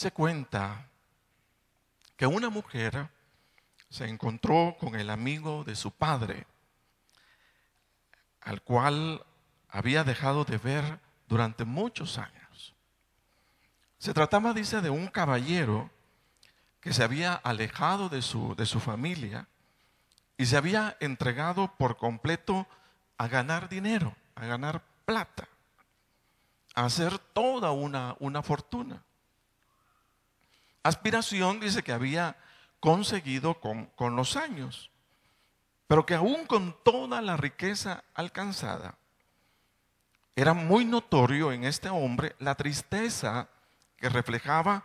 se cuenta que una mujer se encontró con el amigo de su padre, al cual había dejado de ver durante muchos años. Se trataba, dice, de un caballero que se había alejado de su, de su familia y se había entregado por completo a ganar dinero, a ganar plata, a hacer toda una, una fortuna. Aspiración dice que había conseguido con, con los años, pero que aún con toda la riqueza alcanzada, era muy notorio en este hombre la tristeza que reflejaba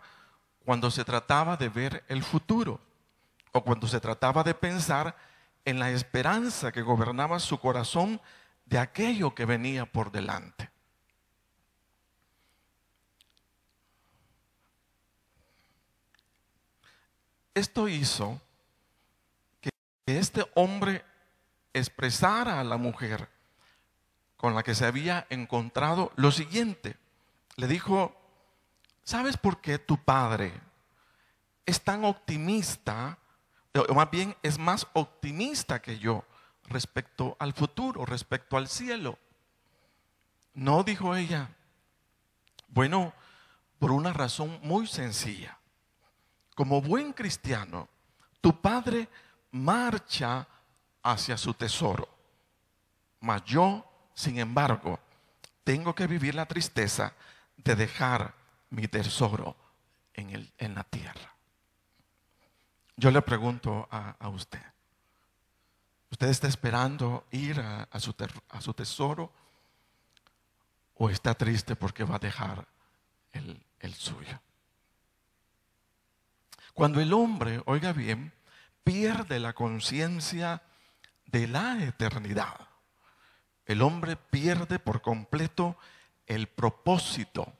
cuando se trataba de ver el futuro o cuando se trataba de pensar en la esperanza que gobernaba su corazón de aquello que venía por delante. Esto hizo que este hombre expresara a la mujer con la que se había encontrado lo siguiente. Le dijo, ¿sabes por qué tu padre es tan optimista, o más bien es más optimista que yo respecto al futuro, respecto al cielo? No, dijo ella. Bueno, por una razón muy sencilla. Como buen cristiano, tu padre marcha hacia su tesoro, mas yo sin embargo, tengo que vivir la tristeza de dejar mi tesoro en, el, en la tierra. Yo le pregunto a, usted, ¿usted está esperando ir a, su a, su tesoro o está triste porque va a dejar el, el suyo? Cuando el hombre, oiga bien, pierde la conciencia de la eternidad, el hombre pierde por completo el propósito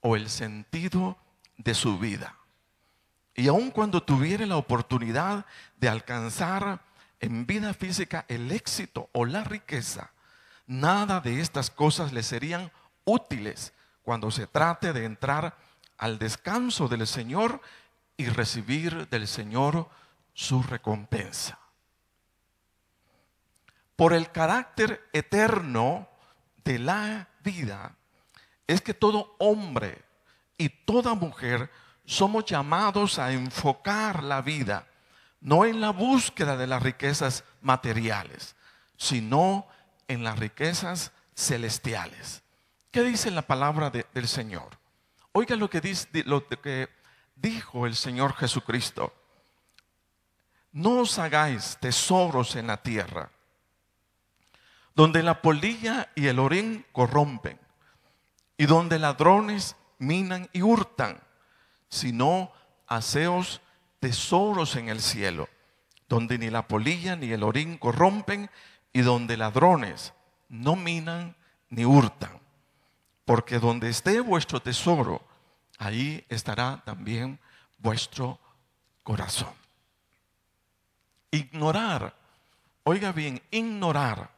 o el sentido de su vida. Y aun cuando tuviera la oportunidad de alcanzar en vida física el éxito o la riqueza, nada de estas cosas le serían útiles cuando se trate de entrar al descanso del Señor y recibir del Señor su recompensa por el carácter eterno de la vida, es que todo hombre y toda mujer somos llamados a enfocar la vida, no en la búsqueda de las riquezas materiales, sino en las riquezas celestiales. ¿Qué dice la palabra del Señor? Oiga lo que, dice, lo que dijo el Señor Jesucristo. No os hagáis tesoros en la tierra donde la polilla y el orín corrompen, y donde ladrones minan y hurtan, sino haceos tesoros en el cielo, donde ni la polilla ni el orín corrompen, y donde ladrones no minan ni hurtan. Porque donde esté vuestro tesoro, ahí estará también vuestro corazón. Ignorar, oiga bien, ignorar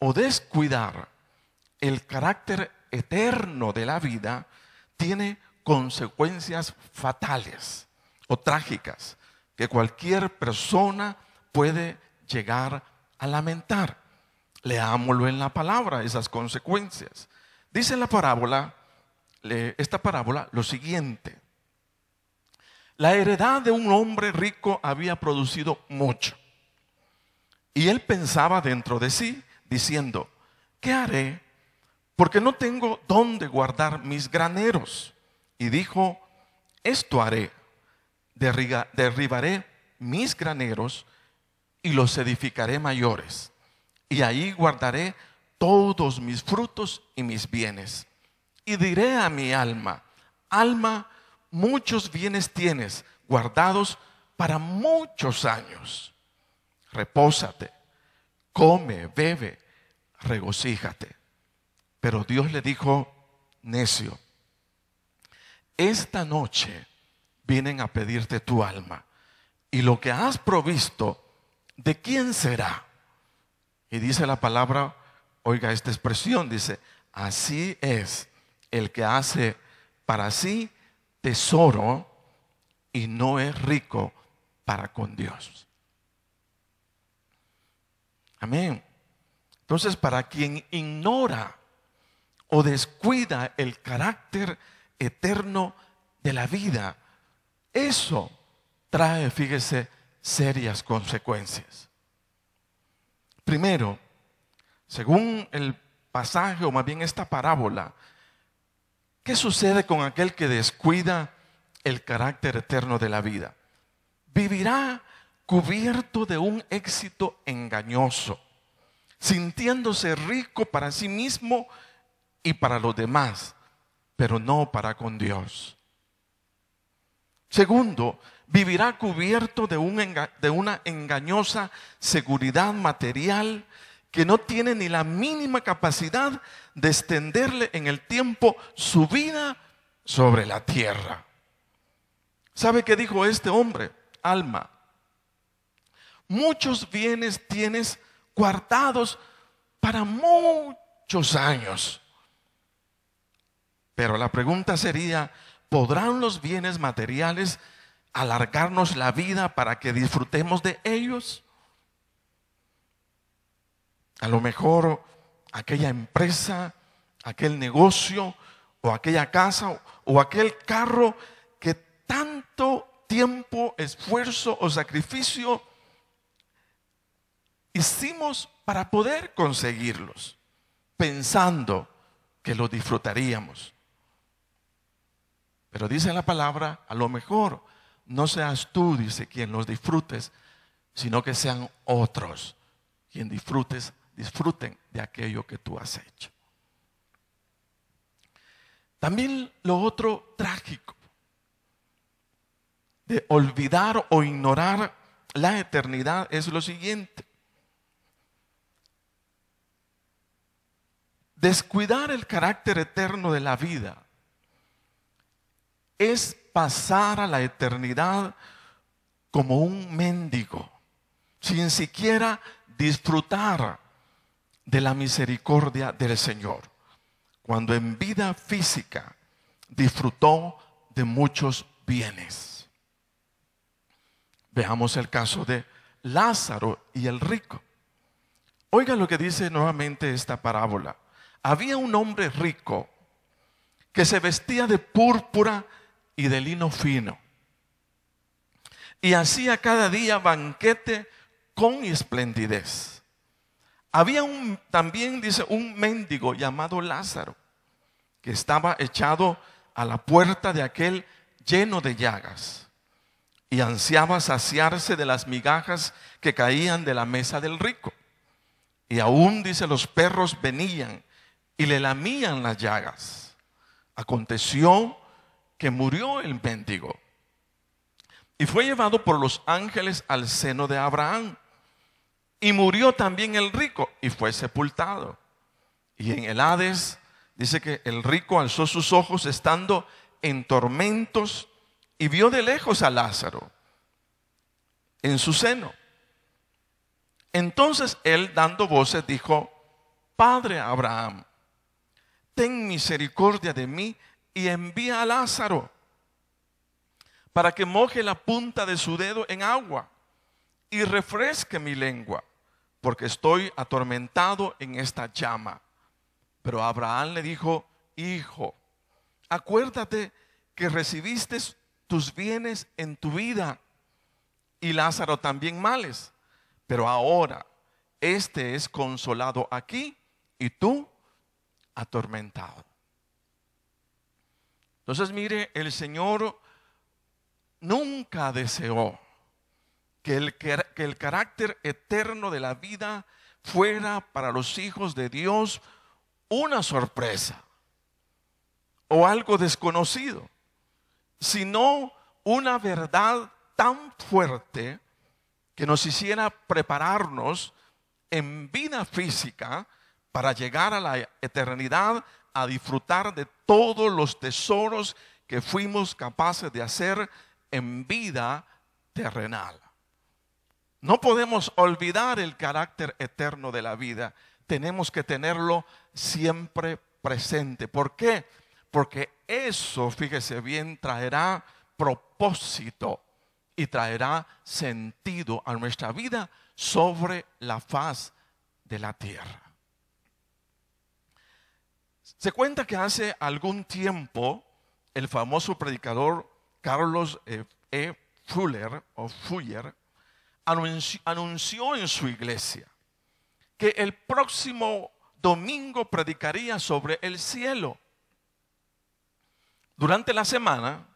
o descuidar el carácter eterno de la vida tiene consecuencias fatales o trágicas que cualquier persona puede llegar a lamentar. Leámoslo en la palabra, esas consecuencias. Dice la parábola, esta parábola, lo siguiente. La heredad de un hombre rico había producido mucho. Y él pensaba dentro de sí, diciendo, ¿qué haré? Porque no tengo dónde guardar mis graneros. Y dijo, esto haré, derribaré mis graneros y los edificaré mayores. Y ahí guardaré todos mis frutos y mis bienes. Y diré a mi alma, alma, muchos bienes tienes guardados para muchos años. Repósate, come, bebe, regocíjate. Pero Dios le dijo, necio, esta noche vienen a pedirte tu alma y lo que has provisto, ¿de quién será? Y dice la palabra, oiga esta expresión, dice, así es el que hace para sí tesoro y no es rico para con Dios. Amén. Entonces, para quien ignora o descuida el carácter eterno de la vida, eso trae, fíjese, serias consecuencias. Primero, según el pasaje o más bien esta parábola, ¿qué sucede con aquel que descuida el carácter eterno de la vida? Vivirá cubierto de un éxito engañoso, sintiéndose rico para sí mismo y para los demás, pero no para con Dios. Segundo, vivirá cubierto de, de, una engañosa seguridad material que no tiene ni la mínima capacidad de extenderle en el tiempo su vida sobre la tierra. ¿Sabe qué dijo este hombre? Alma, muchos bienes tienes guardados para muchos años. Pero la pregunta sería, ¿podrán los bienes materiales alargarnos la vida para que disfrutemos de ellos? A lo mejor aquella empresa, aquel negocio o aquella casa o aquel carro que tanto tiempo, esfuerzo o sacrificio hicimos para poder conseguirlos, pensando que lo disfrutaríamos. Pero dice la palabra, a lo mejor no seas tú, dice, quien los disfrutes, sino que sean otros quien disfrutes, disfruten de aquello que tú has hecho. También lo otro trágico de olvidar o ignorar la eternidad es lo siguiente. Descuidar el carácter eterno de la vida es pasar a la eternidad como un mendigo, sin siquiera disfrutar de la misericordia del Señor, cuando en vida física disfrutó de muchos bienes. Veamos el caso de Lázaro y el rico. Oiga lo que dice nuevamente esta parábola. Había un hombre rico que se vestía de púrpura y de lino fino. Y hacía cada día banquete con esplendidez. Había un, también, dice, un mendigo llamado Lázaro, que estaba echado a la puerta de aquel lleno de llagas y ansiaba saciarse de las migajas que caían de la mesa del rico. Y aún, dice, los perros venían y le lamían las llagas. Aconteció que murió el mendigo y fue llevado por los ángeles al seno de Abraham. Y murió también el rico y fue sepultado. Y en el Hades dice que el rico alzó sus ojos estando en tormentos y vio de lejos a Lázaro en su seno. Entonces él dando voces dijo, Padre Abraham, ten misericordia de mí y envía a Lázaro para que moje la punta de su dedo en agua y refresque mi lengua, porque estoy atormentado en esta llama. Pero Abraham le dijo, hijo, acuérdate que recibiste tus bienes en tu vida y Lázaro también males, pero ahora este es consolado aquí y tú atormentado. Entonces mire, el Señor nunca deseó que el, que el carácter eterno de la vida fuera para los hijos de Dios una sorpresa o algo desconocido, sino una verdad tan fuerte que nos hiciera prepararnos en vida física para llegar a la eternidad a disfrutar de todos los tesoros que fuimos capaces de hacer en vida terrenal. No podemos olvidar el carácter eterno de la vida. Tenemos que tenerlo siempre presente. ¿Por qué? porque eso, fíjese bien, traerá propósito y traerá sentido a nuestra vida sobre la faz de la tierra. Se cuenta que hace algún tiempo el famoso predicador Carlos E. e. Fuller o Fuller anunció en su iglesia que el próximo domingo predicaría sobre el cielo. Durante la semana,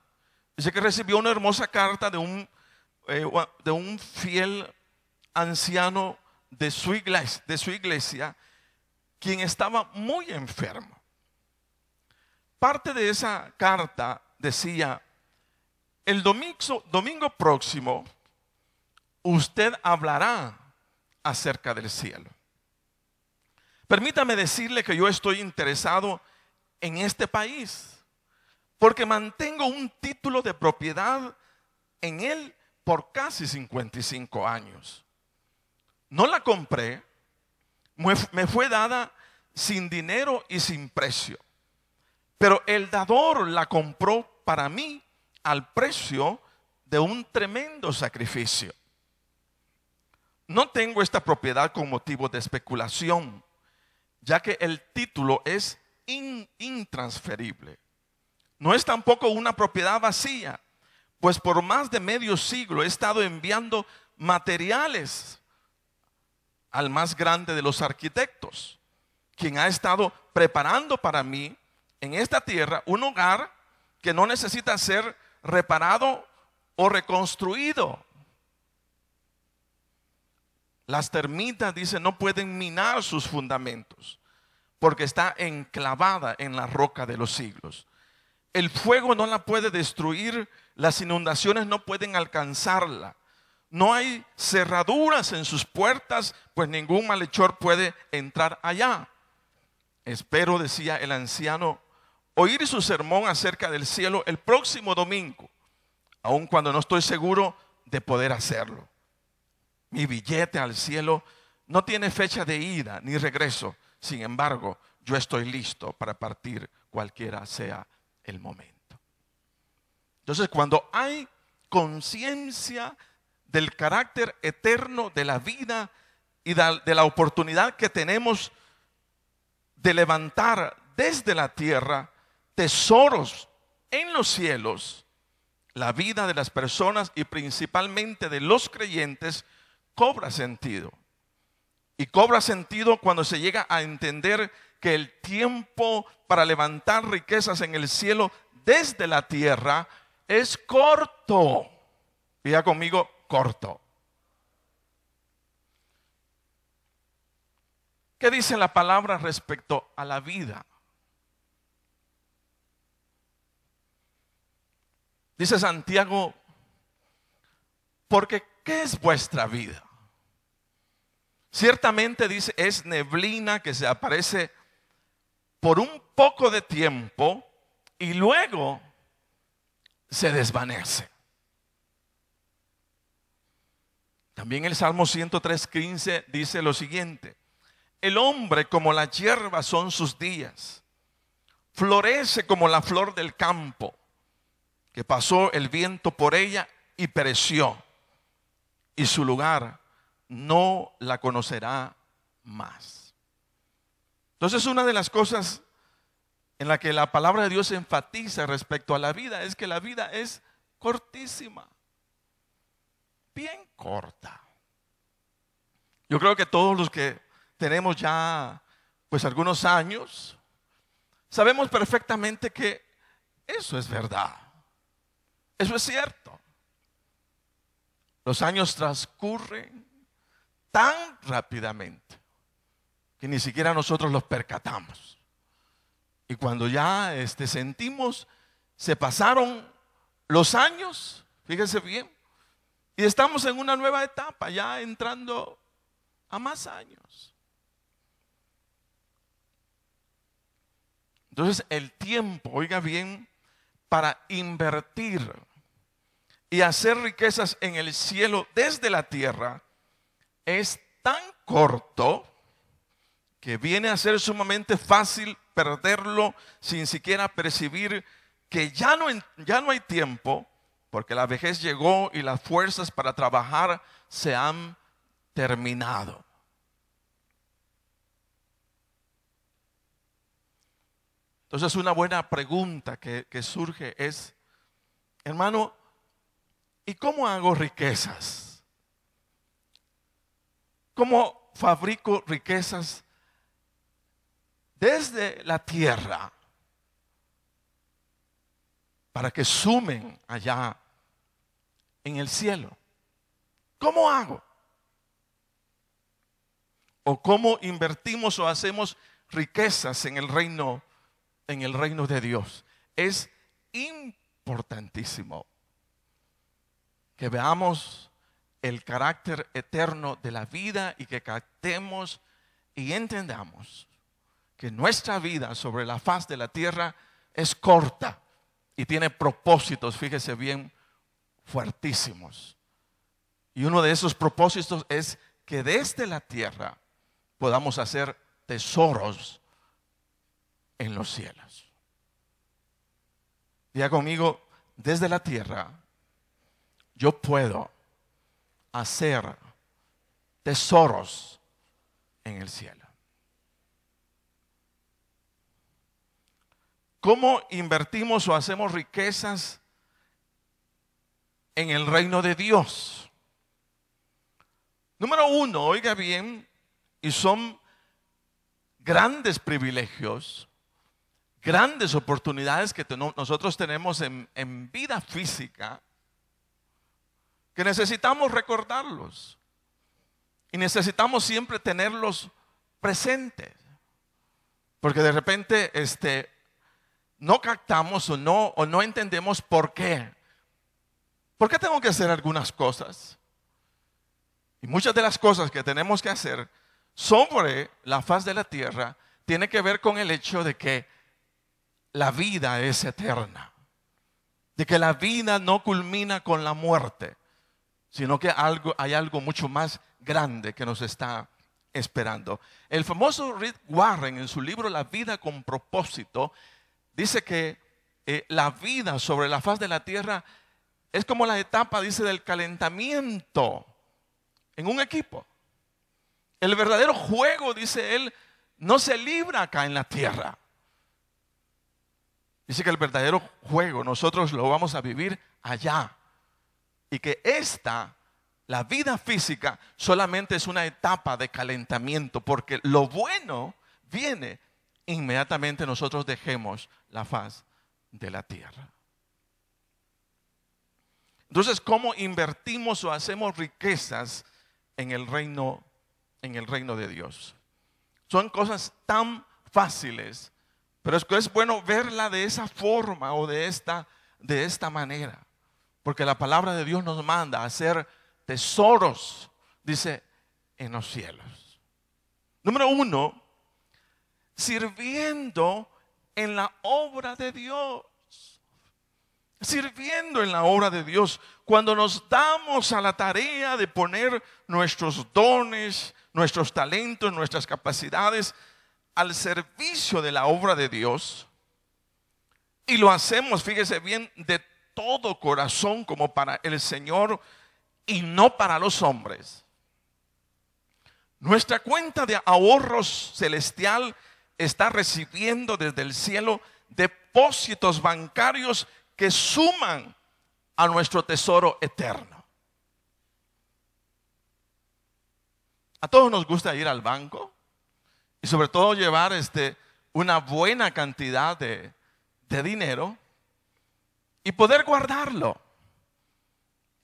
dice que recibió una hermosa carta de un, eh, de un fiel anciano de su, iglesia, de su iglesia, quien estaba muy enfermo. Parte de esa carta decía, el domingo, domingo próximo usted hablará acerca del cielo. Permítame decirle que yo estoy interesado en este país porque mantengo un título de propiedad en él por casi 55 años. No la compré, me fue dada sin dinero y sin precio. Pero el dador la compró para mí al precio de un tremendo sacrificio. No tengo esta propiedad con motivo de especulación, ya que el título es intransferible. No es tampoco una propiedad vacía, pues por más de medio siglo he estado enviando materiales al más grande de los arquitectos, quien ha estado preparando para mí en esta tierra un hogar que no necesita ser reparado o reconstruido. Las termitas, dice, no pueden minar sus fundamentos porque está enclavada en la roca de los siglos. El fuego no la puede destruir, las inundaciones no pueden alcanzarla. No hay cerraduras en sus puertas, pues ningún malhechor puede entrar allá. Espero, decía el anciano, oír su sermón acerca del cielo el próximo domingo, aun cuando no estoy seguro de poder hacerlo. Mi billete al cielo no tiene fecha de ida ni regreso. Sin embargo, yo estoy listo para partir cualquiera sea el momento. Entonces, cuando hay conciencia del carácter eterno de la vida y de la oportunidad que tenemos de levantar desde la tierra tesoros en los cielos, la vida de las personas y principalmente de los creyentes cobra sentido. Y cobra sentido cuando se llega a entender que el tiempo para levantar riquezas en el cielo desde la tierra es corto. Diga conmigo, corto. ¿Qué dice la palabra respecto a la vida? Dice Santiago, porque ¿qué es vuestra vida? Ciertamente dice, es neblina que se aparece por un poco de tiempo y luego se desvanece. También el Salmo 103.15 dice lo siguiente, el hombre como la hierba son sus días, florece como la flor del campo que pasó el viento por ella y pereció, y su lugar no la conocerá más. Entonces una de las cosas en la que la palabra de Dios enfatiza respecto a la vida es que la vida es cortísima, bien corta. Yo creo que todos los que tenemos ya pues algunos años, sabemos perfectamente que eso es verdad. Eso es cierto. Los años transcurren tan rápidamente que ni siquiera nosotros los percatamos. Y cuando ya este, sentimos, se pasaron los años, fíjense bien, y estamos en una nueva etapa, ya entrando a más años. Entonces el tiempo, oiga bien, para invertir y hacer riquezas en el cielo desde la tierra es tan corto que viene a ser sumamente fácil perderlo sin siquiera percibir que ya no, ya no hay tiempo, porque la vejez llegó y las fuerzas para trabajar se han terminado. Entonces una buena pregunta que, que surge es, hermano, ¿y cómo hago riquezas? ¿Cómo fabrico riquezas desde la tierra para que sumen allá en el cielo? ¿Cómo hago? ¿O cómo invertimos o hacemos riquezas en el reino en el reino de Dios. Es importantísimo que veamos el carácter eterno de la vida y que captemos y entendamos que nuestra vida sobre la faz de la tierra es corta y tiene propósitos, fíjese bien, fuertísimos. Y uno de esos propósitos es que desde la tierra podamos hacer tesoros en los cielos. Diga conmigo, desde la tierra yo puedo hacer tesoros en el cielo. ¿Cómo invertimos o hacemos riquezas en el reino de Dios? Número uno, oiga bien, y son grandes privilegios grandes oportunidades que nosotros tenemos en, vida física que necesitamos recordarlos y necesitamos siempre tenerlos presentes. Porque de repente este, no captamos o no, o no entendemos por qué. ¿Por qué tengo que hacer algunas cosas? Y muchas de las cosas que tenemos que hacer sobre la faz de la tierra tiene que ver con el hecho de que la vida es eterna. De que la vida no culmina con la muerte, sino que algo, hay algo mucho más grande que nos está esperando. El famoso Rick Warren en su libro La vida con propósito dice que eh, la vida sobre la faz de la tierra es como la etapa, dice, del calentamiento en un equipo. El verdadero juego, dice él, no se libra acá en la tierra. Dice que el verdadero juego nosotros lo vamos a vivir allá. Y que esta, la vida física, solamente es una etapa de calentamiento, porque lo bueno viene inmediatamente nosotros dejemos la faz de la tierra. Entonces, ¿cómo invertimos o hacemos riquezas en el reino, en el reino de Dios? Son cosas tan fáciles pero es, es bueno verla de esa forma o de esta, de esta manera. Porque la palabra de Dios nos manda a hacer tesoros, dice, en los cielos. Número uno, sirviendo en la obra de Dios. Sirviendo en la obra de Dios. Cuando nos damos a la tarea de poner nuestros dones, nuestros talentos, nuestras capacidades al servicio de la obra de Dios y lo hacemos, fíjese bien, de todo corazón como para el Señor y no para los hombres. Nuestra cuenta de ahorros celestial está recibiendo desde el cielo depósitos bancarios que suman a nuestro tesoro eterno. A todos nos gusta ir al banco y sobre todo llevar este, una buena cantidad de, dinero y poder guardarlo.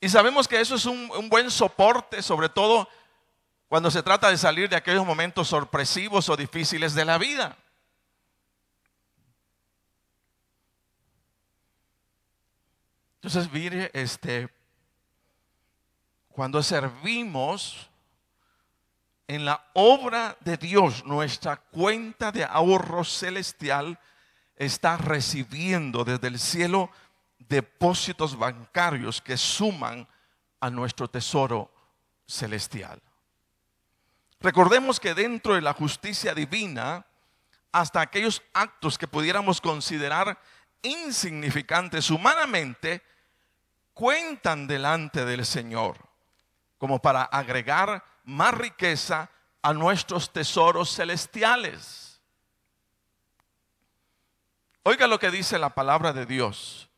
Y sabemos que eso es un, buen soporte, sobre todo cuando se trata de salir de aquellos momentos sorpresivos o difíciles de la vida. Entonces, mire, este, cuando servimos en la obra de Dios, nuestra cuenta de ahorro celestial está recibiendo desde el cielo depósitos bancarios que suman a nuestro tesoro celestial. Recordemos que dentro de la justicia divina hasta aquellos actos que pudiéramos considerar insignificantes humanamente, cuentan delante del Señor, como para agregar más riqueza a nuestros tesoros celestiales. Oiga lo que dice la palabra de Dios.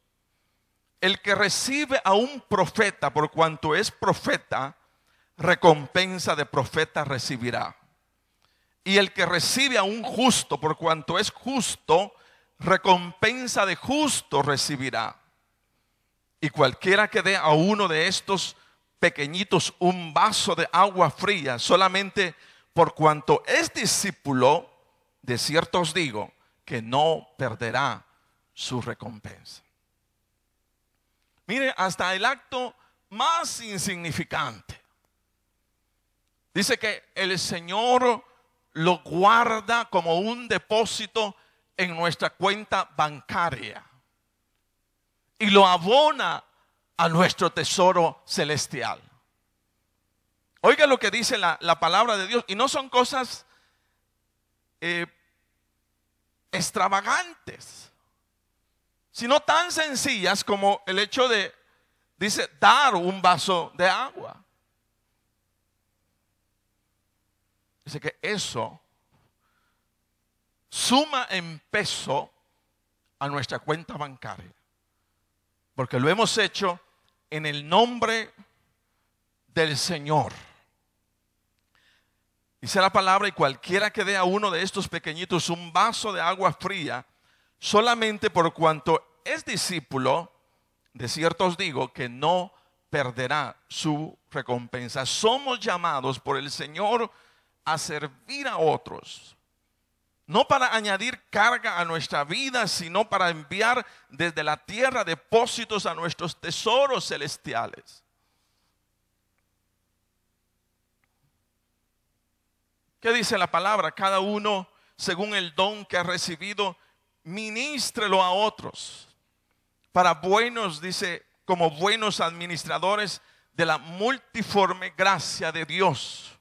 El que recibe a un profeta por cuanto es profeta, recompensa de profeta recibirá. Y el que recibe a un justo por cuanto es justo, recompensa de justo recibirá. Y cualquiera que dé a uno de estos pequeñitos un vaso de agua fría, solamente por cuanto es discípulo, de cierto os digo que no perderá su recompensa. Mire, hasta el acto más insignificante. Dice que el Señor lo guarda como un depósito en nuestra cuenta bancaria y lo abona a nuestro tesoro celestial. Oiga lo que dice la, palabra de Dios. Y no son cosas eh, extravagantes, sino tan sencillas como el hecho de, dice, dar un vaso de agua. Dice que eso suma en peso a nuestra cuenta bancaria. Porque lo hemos hecho en el nombre del Señor. Dice la palabra, y cualquiera que dé a uno de estos pequeñitos un vaso de agua fría, solamente por cuanto es discípulo, de cierto os digo que no perderá su recompensa. Somos llamados por el Señor a servir a otros. No para añadir carga a nuestra vida, sino para enviar desde la tierra depósitos a nuestros tesoros celestiales. ¿Qué dice la palabra? Cada uno, según el don que ha recibido, ministrelo a otros. Para buenos, dice, como buenos administradores de la multiforme gracia de Dios.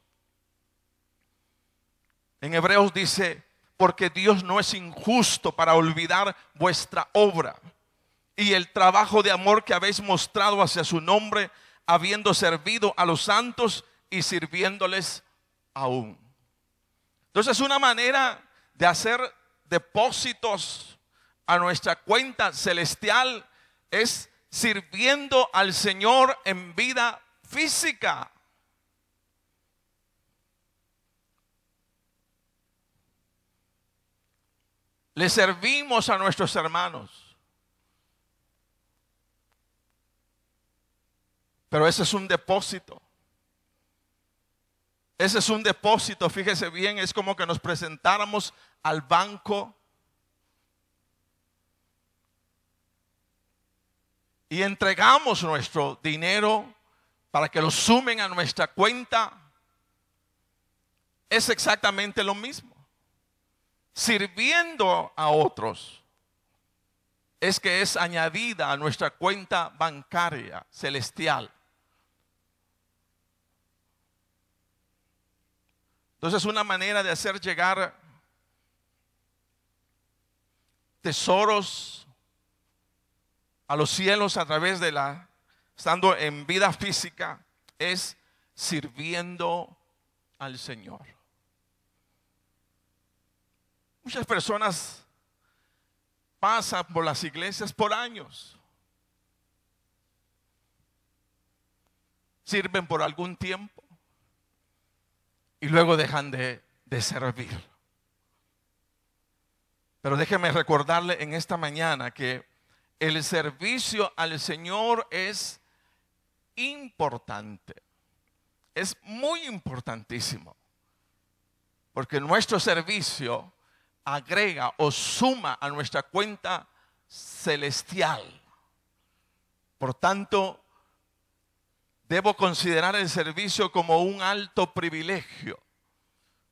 En Hebreos dice, porque Dios no es injusto para olvidar vuestra obra y el trabajo de amor que habéis mostrado hacia su nombre, habiendo servido a los santos y sirviéndoles aún. Entonces, una manera de hacer depósitos a nuestra cuenta celestial es sirviendo al Señor en vida física. Le servimos a nuestros hermanos. Pero ese es un depósito. Ese es un depósito, fíjese bien, es como que nos presentáramos al banco y entregamos nuestro dinero para que lo sumen a nuestra cuenta. Es exactamente lo mismo sirviendo a otros, es que es añadida a nuestra cuenta bancaria celestial. Entonces una manera de hacer llegar tesoros a los cielos a través de la, estando en vida física, es sirviendo al Señor. Muchas personas pasan por las iglesias por años. Sirven por algún tiempo y luego dejan de, de servir. Pero déjeme recordarle en esta mañana que el servicio al Señor es importante. Es muy importantísimo. Porque nuestro servicio agrega o suma a nuestra cuenta celestial. Por tanto, debo considerar el servicio como un alto privilegio,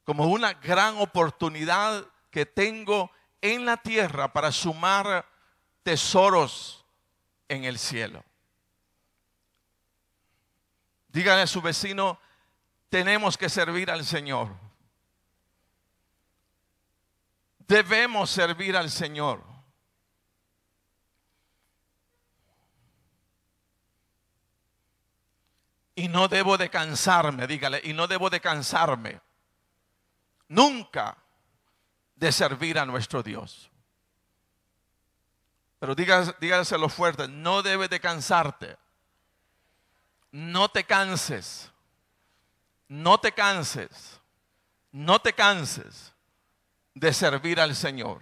como una gran oportunidad que tengo en la tierra para sumar tesoros en el cielo. Dígale a su vecino, tenemos que servir al Señor. debemos servir al Señor. Y no debo de cansarme, dígale, y no debo de cansarme nunca de servir a nuestro Dios. Pero dígaselo fuerte, no debes de cansarte. No te canses. No te canses. No te canses de servir al Señor.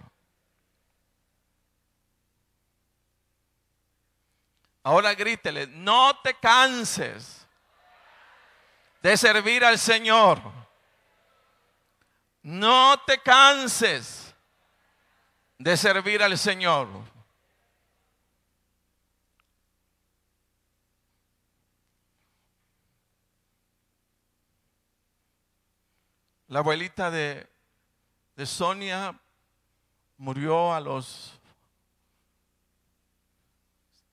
Ahora grítele, no te canses de servir al Señor. No te canses de servir al Señor. La abuelita de, de Sonia murió a los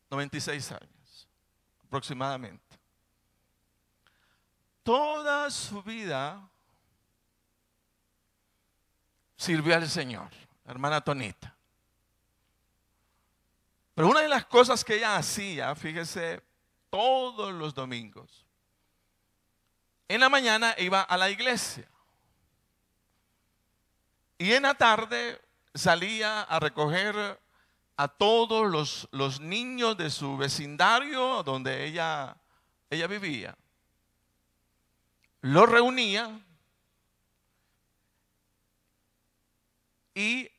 96 años aproximadamente. Toda su vida sirvió al Señor, hermana Tonita. Pero una de las cosas que ella hacía, fíjese, todos los domingos, en la mañana iba a la iglesia. Y en la tarde salía a recoger a todos los, los niños de su vecindario donde ella, ella vivía. Los reunía y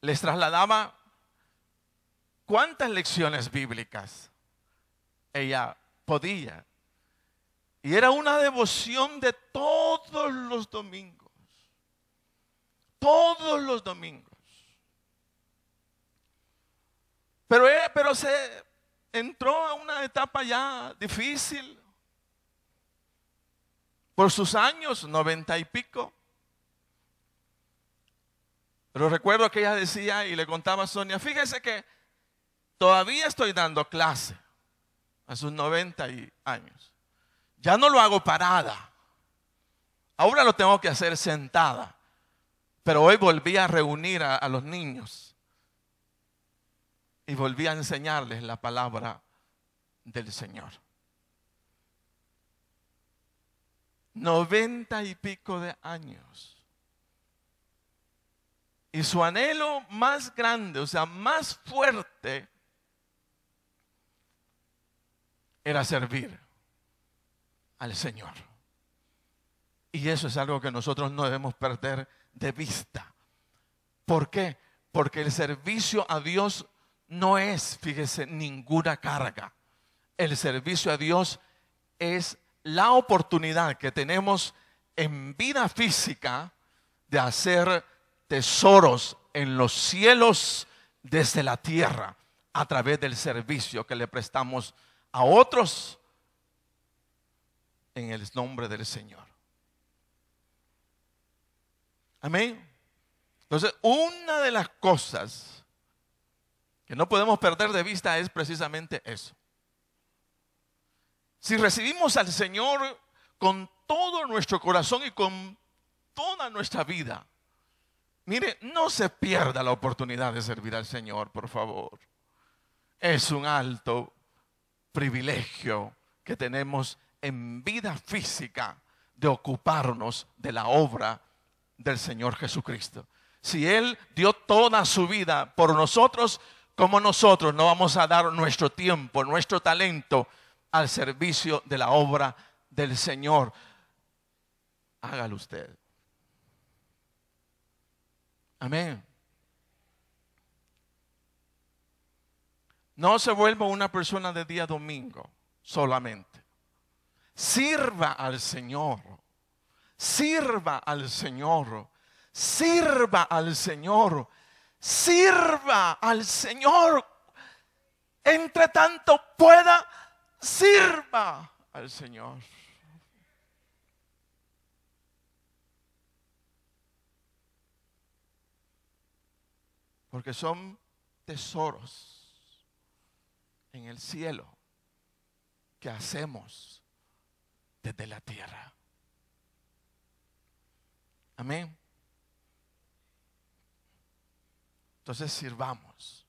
les trasladaba cuántas lecciones bíblicas ella podía. Y era una devoción de todos los domingos todos los domingos. Pero, pero se entró a una etapa ya difícil por sus años, noventa y pico. Pero recuerdo que ella decía y le contaba a Sonia, fíjese que todavía estoy dando clase a sus 90 años. Ya no lo hago parada. Ahora lo tengo que hacer sentada. Pero hoy volví a reunir a, los niños y volví a enseñarles la palabra del Señor. Noventa y pico de años. Y su anhelo más grande, o sea, más fuerte, era servir al Señor. Y eso es algo que nosotros no debemos perder de vista. ¿Por qué? Porque el servicio a Dios no es, fíjese, ninguna carga. El servicio a Dios es la oportunidad que tenemos en vida física de hacer tesoros en los cielos desde la tierra a través del servicio que le prestamos a otros en el nombre del Señor. Amén. Entonces, una de las cosas que no podemos perder de vista es precisamente eso. Si recibimos al Señor con todo nuestro corazón y con toda nuestra vida, mire, no se pierda la oportunidad de servir al Señor, por favor. Es un alto privilegio que tenemos en vida física de ocuparnos de la obra del Señor Jesucristo. Si Él dio toda su vida por nosotros, como nosotros no vamos a dar nuestro tiempo, nuestro talento al servicio de la obra del Señor. Hágalo usted. Amén. No se vuelva una persona de día domingo solamente. Sirva al Señor sirva al Señor, sirva al Señor, sirva al Señor. Entre tanto pueda, sirva al Señor. Porque son tesoros en el cielo que hacemos desde la tierra. Amén. Entonces sirvamos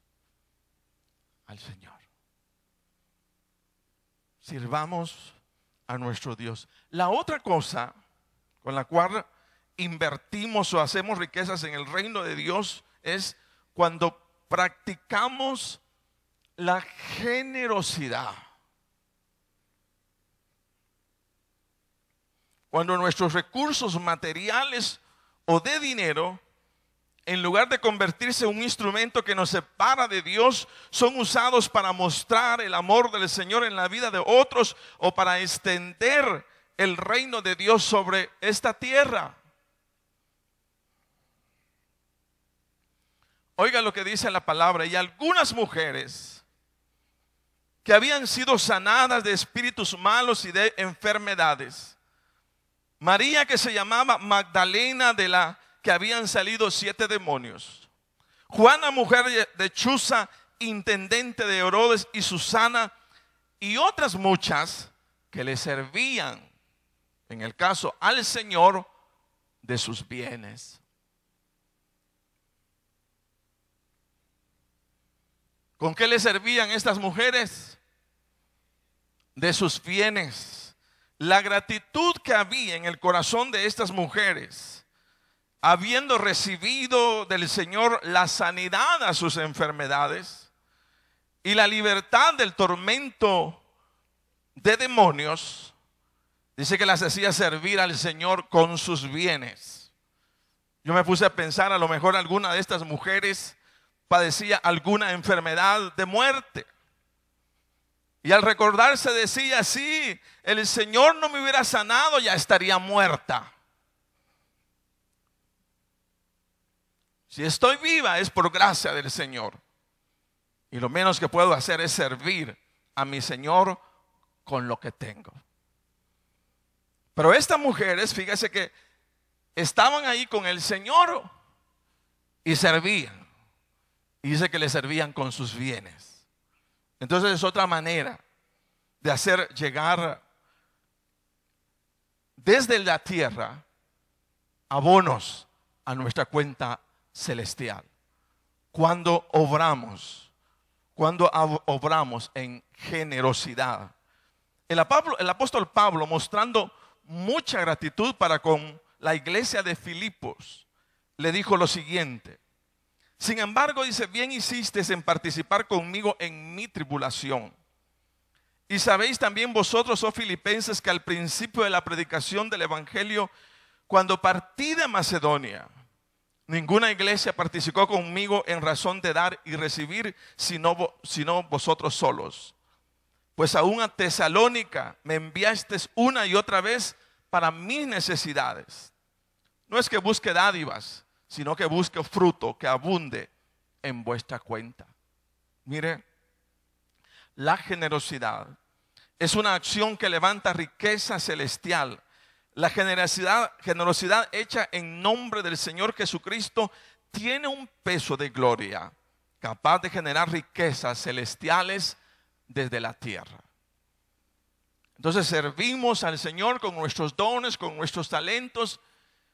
al Señor. Sirvamos a nuestro Dios. La otra cosa con la cual invertimos o hacemos riquezas en el reino de Dios es cuando practicamos la generosidad. Cuando nuestros recursos materiales o de dinero, en lugar de convertirse en un instrumento que nos separa de Dios, son usados para mostrar el amor del Señor en la vida de otros o para extender el reino de Dios sobre esta tierra. Oiga lo que dice la palabra. Y algunas mujeres que habían sido sanadas de espíritus malos y de enfermedades. María que se llamaba Magdalena de la que habían salido siete demonios. Juana, mujer de Chuza, intendente de Herodes y Susana y otras muchas que le servían, en el caso al Señor, de sus bienes. ¿Con qué le servían estas mujeres? De sus bienes. La gratitud que había en el corazón de estas mujeres, habiendo recibido del Señor la sanidad a sus enfermedades y la libertad del tormento de demonios, dice que las hacía servir al Señor con sus bienes. Yo me puse a pensar, a lo mejor alguna de estas mujeres padecía alguna enfermedad de muerte. Y al recordarse decía, si el Señor no me hubiera sanado, ya estaría muerta. Si estoy viva es por gracia del Señor. Y lo menos que puedo hacer es servir a mi Señor con lo que tengo. Pero estas mujeres, fíjese que estaban ahí con el Señor y servían. Y dice que le servían con sus bienes. Entonces es otra manera de hacer llegar desde la tierra abonos a nuestra cuenta celestial. Cuando obramos, cuando obramos en generosidad. El, el apóstol Pablo mostrando mucha gratitud para con la iglesia de Filipos, le dijo lo siguiente, sin embargo, dice, bien hiciste en participar conmigo en mi tribulación. Y sabéis también vosotros, oh filipenses, que al principio de la predicación del Evangelio, cuando partí de Macedonia, ninguna iglesia participó conmigo en razón de dar y recibir, sino, sino vosotros solos. Pues aún a Tesalónica me enviasteis una y otra vez para mis necesidades. No es que busque dádivas, sino que busque fruto que abunde en vuestra cuenta. Mire, la generosidad es una acción que levanta riqueza celestial. La generosidad, hecha en nombre del Señor Jesucristo tiene un peso de gloria capaz de generar riquezas celestiales desde la tierra. Entonces servimos al Señor con nuestros dones, con nuestros talentos,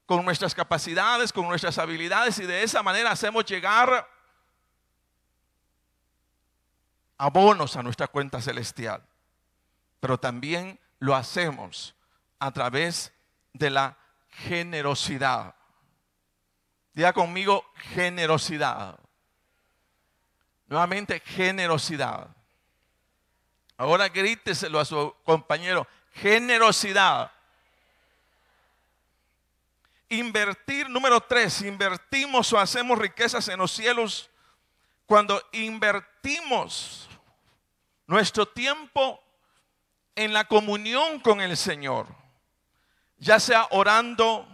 con nuestras capacidades, con nuestras habilidades y de esa manera hacemos llegar abonos a nuestra cuenta celestial. Pero también lo hacemos a través de la generosidad. Diga conmigo generosidad. Nuevamente generosidad. Ahora gríteselo a su compañero, generosidad. Invertir, número tres, invertimos o hacemos riquezas en los cielos cuando invertimos nuestro tiempo en la comunión con el Señor, ya sea orando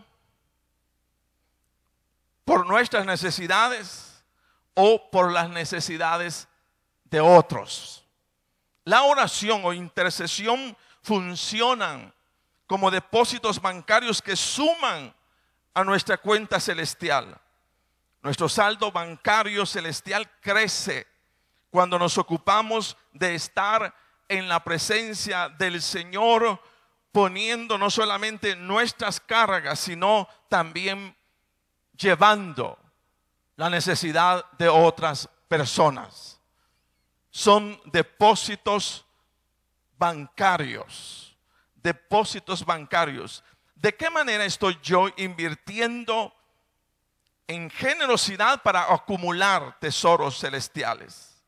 por nuestras necesidades o por las necesidades de otros. La oración o intercesión funcionan como depósitos bancarios que suman a nuestra cuenta celestial. Nuestro saldo bancario celestial crece cuando nos ocupamos de estar en la presencia del Señor, poniendo no solamente nuestras cargas, sino también llevando la necesidad de otras personas. Son depósitos bancarios, depósitos bancarios. ¿De qué manera estoy yo invirtiendo en generosidad para acumular tesoros celestiales?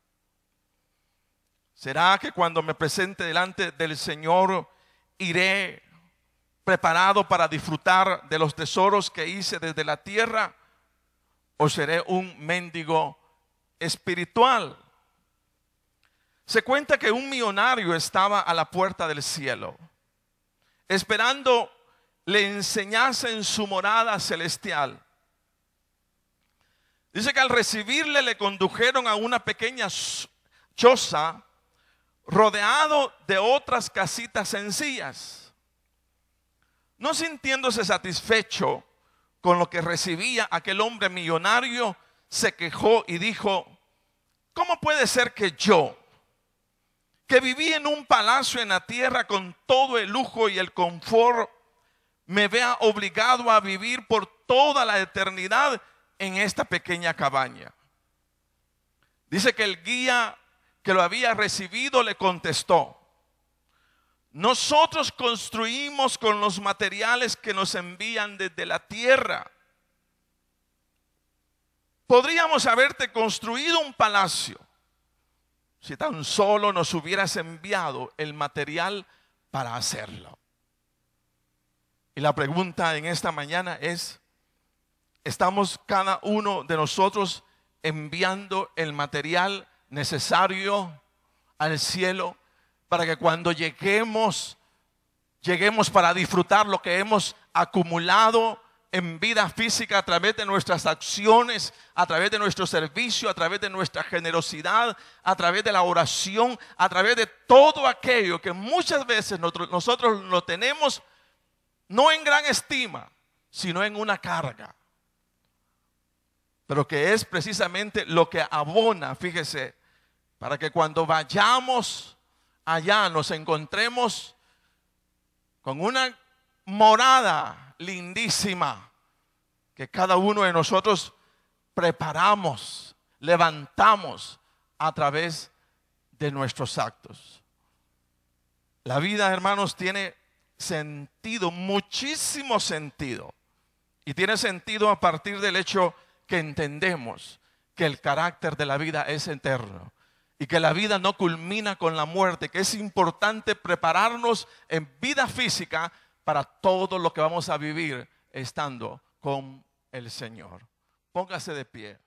¿Será que cuando me presente delante del Señor iré preparado para disfrutar de los tesoros que hice desde la tierra? ¿O seré un mendigo espiritual? Se cuenta que un millonario estaba a la puerta del cielo, esperando le enseñase en su morada celestial. Dice que al recibirle le condujeron a una pequeña choza rodeado de otras casitas sencillas. No sintiéndose satisfecho con lo que recibía aquel hombre millonario, se quejó y dijo, ¿cómo puede ser que yo, que viví en un palacio en la tierra con todo el lujo y el confort, me vea obligado a vivir por toda la eternidad en esta pequeña cabaña. Dice que el guía que lo había recibido le contestó, nosotros construimos con los materiales que nos envían desde la tierra. Podríamos haberte construido un palacio si tan solo nos hubieras enviado el material para hacerlo. Y la pregunta en esta mañana es, ¿estamos cada uno de nosotros enviando el material necesario al cielo para que cuando lleguemos, lleguemos para disfrutar lo que hemos acumulado en vida física a través de nuestras acciones, a través de nuestro servicio, a través de nuestra generosidad, a través de la oración, a través de todo aquello que muchas veces nosotros, lo tenemos no en gran estima, sino en una carga. Pero que es precisamente lo que abona, fíjese, para que cuando vayamos allá nos encontremos con una morada lindísima que cada uno de nosotros preparamos, levantamos a través de nuestros actos. La vida, hermanos, tiene sentido, muchísimo sentido. Y tiene sentido a partir del hecho que entendemos que el carácter de la vida es eterno y que la vida no culmina con la muerte, que es importante prepararnos en vida física para todo lo que vamos a vivir estando con el Señor. Póngase de pie.